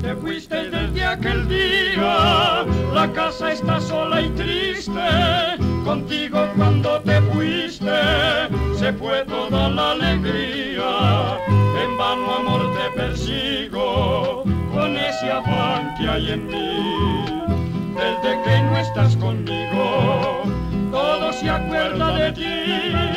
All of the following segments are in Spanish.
Te fuiste desde aquel día, la casa está sola y triste. Contigo cuando te fuiste, se fue toda la alegría. En vano amor te persigo, con ese afán que hay en mí. Desde que no estás conmigo, se acuerda de ti.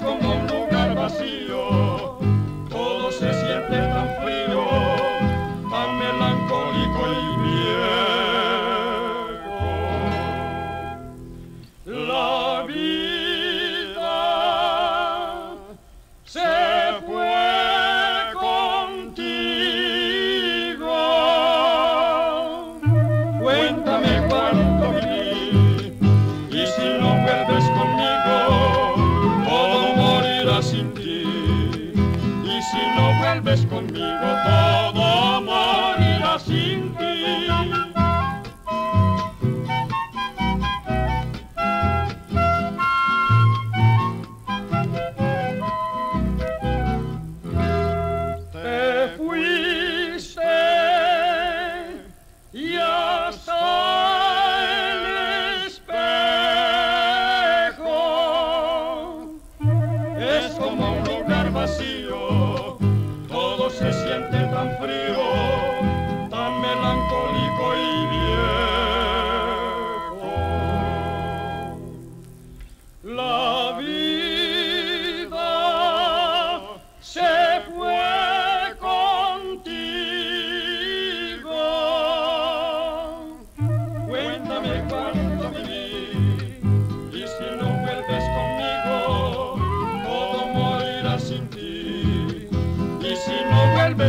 Come on. Vuelves conmigo, todo morirá sin ti.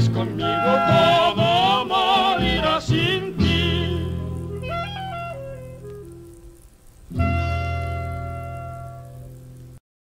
Conmigo, todo